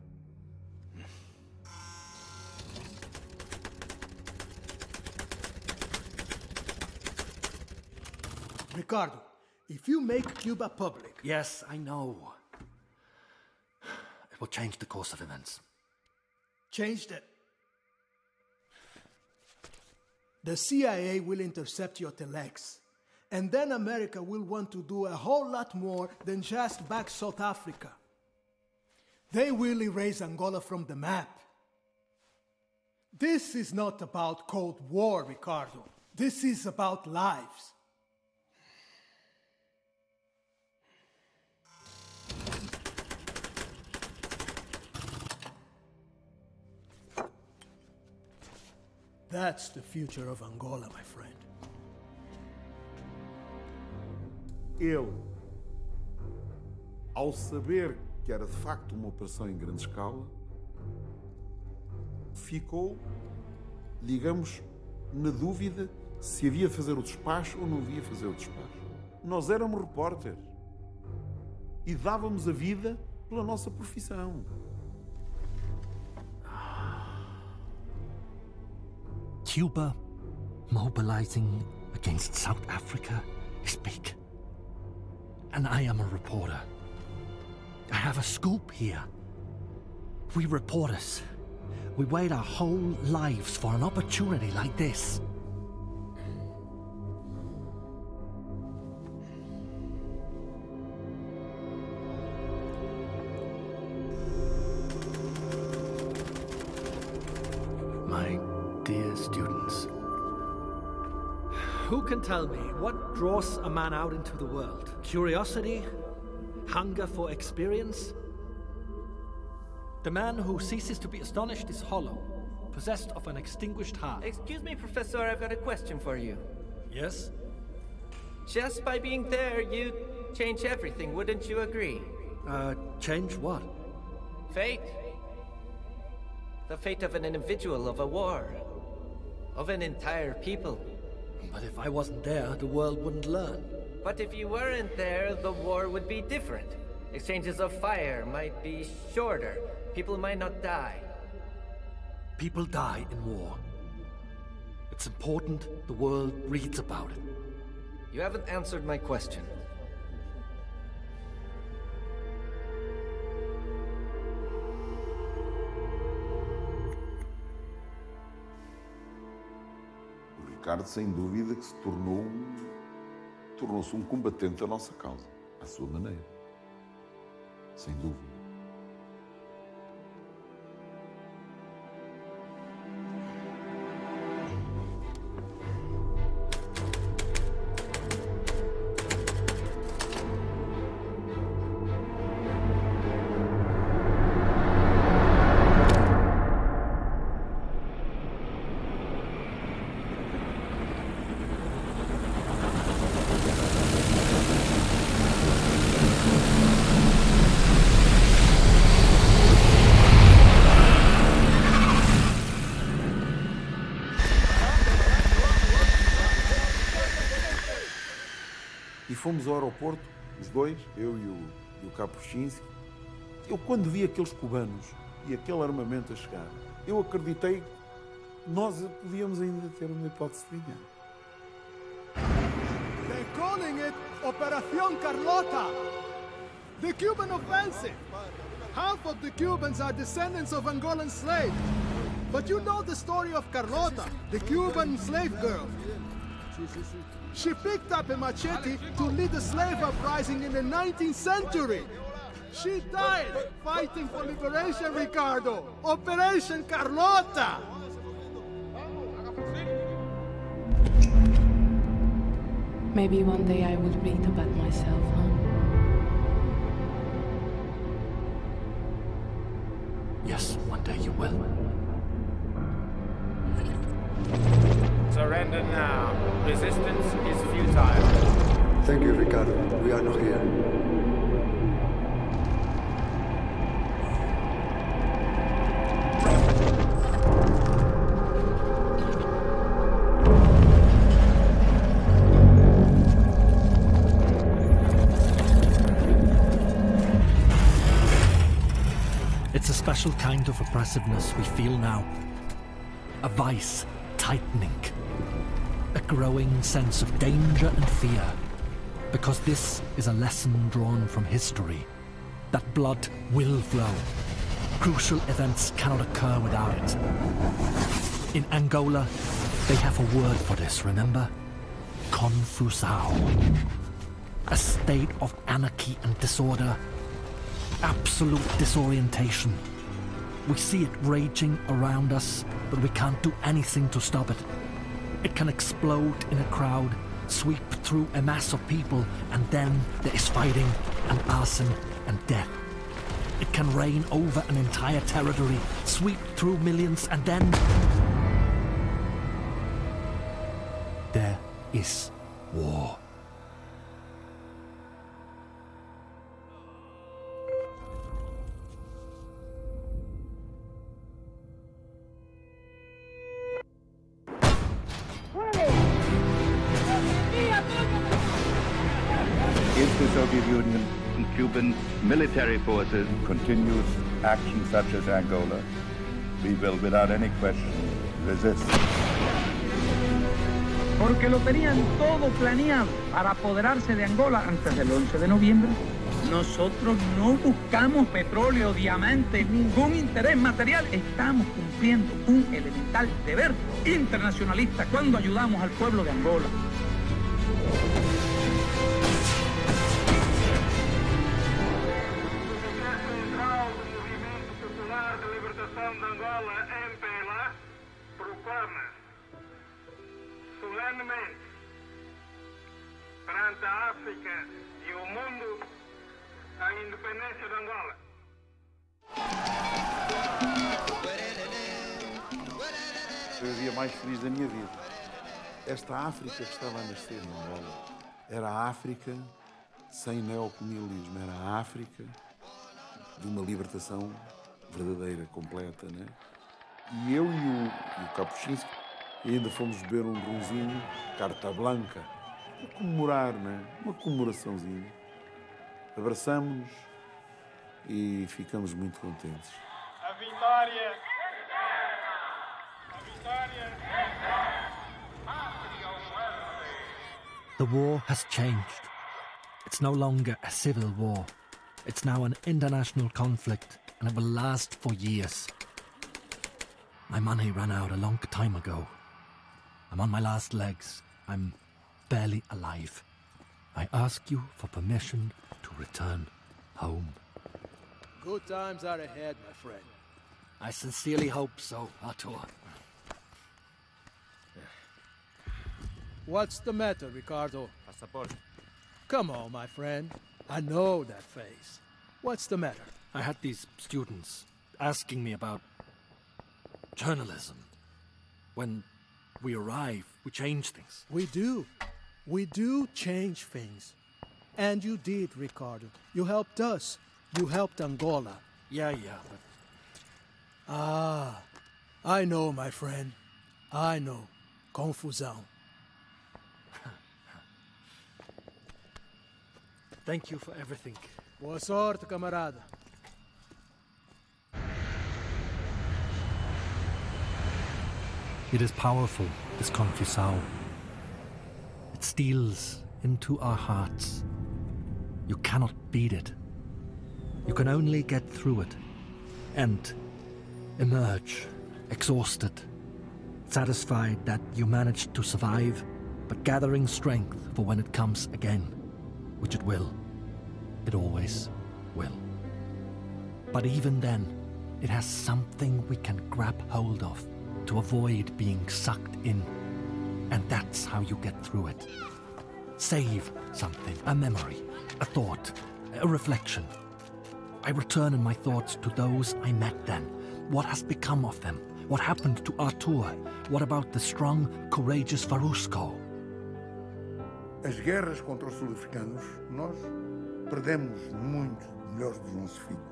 Ricardo, if you make Cuba public, Yes, I know. It will change the course of events. change the. The CIA will intercept your telex. And then America will want to do a whole lot more than just back South Africa. They will erase Angola from the map. This is not about Cold War, Ricardo. This is about lives. That's the future of Angola, my friend. Ele, ao saber que era de facto uma operação em grande escala, ficou, digamos, na dúvida se havia de fazer o despacho ou não havia de fazer o despacho. Nós éramos repórteres e dávamos a vida pela nossa profissão. Cuba mobilizing against South Africa is big. And I am a reporter. I have a scoop here. We reporters, we wait our whole lives for an opportunity like this. My dear students, who can tell me what draws a man out into the world? Curiosity? Hunger for experience? The man who ceases to be astonished is hollow, possessed of an extinguished heart. Excuse me, Professor, I've got a question for you. Yes? Just by being there, you change everything, wouldn't you agree? Uh, change what? Fate. The fate of an individual, of a war, of an entire people. But if I wasn't there, the world wouldn't learn. But if you weren't there, the war would be different. Exchanges of fire might be shorter. People might not die. People die in war. It's important the world reads about it. You haven't answered my question. Ricardo, sem dúvida, que se tornou tornou-se um combatente da nossa causa, à sua maneira. Sem dúvida. Fomos ao aeroporto, os dois, eu e o, e o Kapuscinski. Eu, quando vi aqueles cubanos e aquele armamento a chegar, eu acreditei que nós podíamos ainda ter uma hipótese de ganhar. They're calling it Operación Carlota. The Cuban offensive. Half of the Cubans are descendants of Angolan slaves. But you know the story of Carlota, the Cuban slave girl. She picked up a machete to lead a slave uprising in the 19th century. She died fighting for liberation, Ricardo. Operation Carlota. Maybe one day I will read about myself, huh? Yes, one day you will. Surrender now. Resistance is futile. Thank you, Ricardo. We are not here. It's a special kind of oppressiveness we feel now. A vice tightening. A growing sense of danger and fear. Because this is a lesson drawn from history. That blood will flow. Crucial events cannot occur without it. In Angola, they have a word for this, remember? Confusão. A state of anarchy and disorder absolute disorientation. We see it raging around us, but we can't do anything to stop it. It can explode in a crowd, sweep through a mass of people, and then there is fighting and arson and death. It can reign over an entire territory, sweep through millions, and then. There is war. Forces action such as Angola, we will, without any question, resist. Porque lo tenían todo planeado para apoderarse de Angola antes del 11 de noviembre. Nosotros no buscamos petróleo, diamante, ningún interés material. Estamos cumpliendo un elemental deber internacionalista cuando ayudamos al pueblo de Angola. Libertação de Angola, MPLA, proclama solenemente perante a África e o mundo a independência de Angola. Foi o dia mais feliz da minha vida. Esta África que estava a nascer em Angola era a África sem neocolonialismo, era a África de uma libertação verdadeira, completa, né? E eu e o, e o Kapuscinski ainda fomos beber um drumzinho, carta blanca, para comemorar, né? Uma comemoraçãozinha. Abraçamos-nos e ficamos muito contentes. A vitória! A vitória! The war has changed. It's no longer a civil war. It's now an international conflict, and it will last for years. My money ran out a long time ago. I'm on my last legs. I'm barely alive. I ask you for permission to return home. Good times are ahead, my friend. I sincerely hope so, Artur. What's the matter, Ricardo? Passport. Come on, my friend. I know that face. What's the matter? I had these students asking me about journalism. When we arrive, we change things. We do. We do change things. And you did, Ricardo. You helped us. You helped Angola. Yeah, yeah, but Ah, I know, my friend. I know. Confusão. [LAUGHS] Thank you for everything. Boa sorte, camarada. It is powerful, this Confusão. It steals into our hearts. You cannot beat it. You can only get through it and emerge exhausted, satisfied that you managed to survive, but gathering strength for when it comes again, which it will. It always will. But even then, it has something we can grab hold of to avoid being sucked in. And that's how you get through it. Save something, a memory, a thought, a reflection. I return in my thoughts to those I met then. What has become of them? What happened to Artur? What about the strong, courageous Farrusco? As guerras contra os sul-africanos, nós perdemos muitos melhores dos nossos filhos.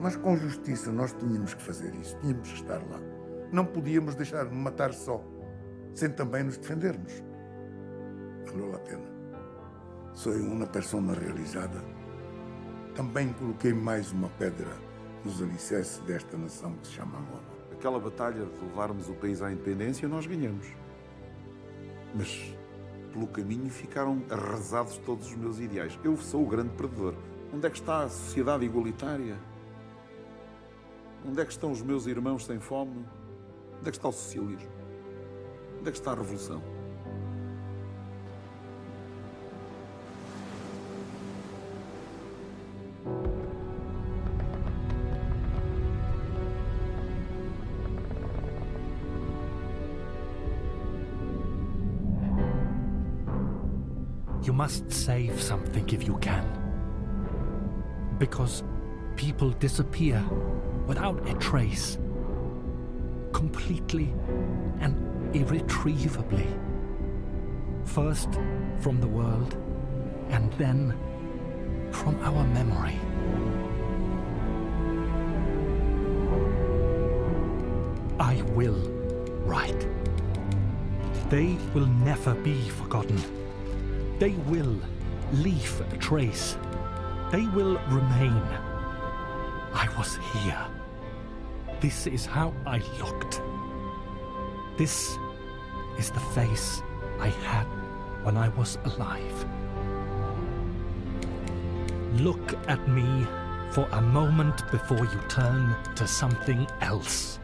Mas com justiça nós tínhamos que fazer isso, tínhamos que estar lá. Não podíamos deixar de matar só, sem também nos defendermos. Valeu a pena. Sou uma pessoa realizada. Também coloquei mais uma pedra nos alicerces desta nação que se chama Angola. Aquela batalha de levarmos o país à independência, nós ganhamos. Mas pelo caminho ficaram arrasados todos os meus ideais. Eu sou o grande perdedor. Onde é que está a sociedade igualitária? Onde é que estão os meus irmãos sem fome? Onde é que está o socialismo? Onde é que está a revolução? You must save something if you can. Because people disappear without a trace. Completely and irretrievably. First from the world, and then from our memory. I will write. They will never be forgotten. They will leave a trace. They will remain. I was here. This is how I looked. This is the face I had when I was alive. Look at me for a moment before you turn to something else.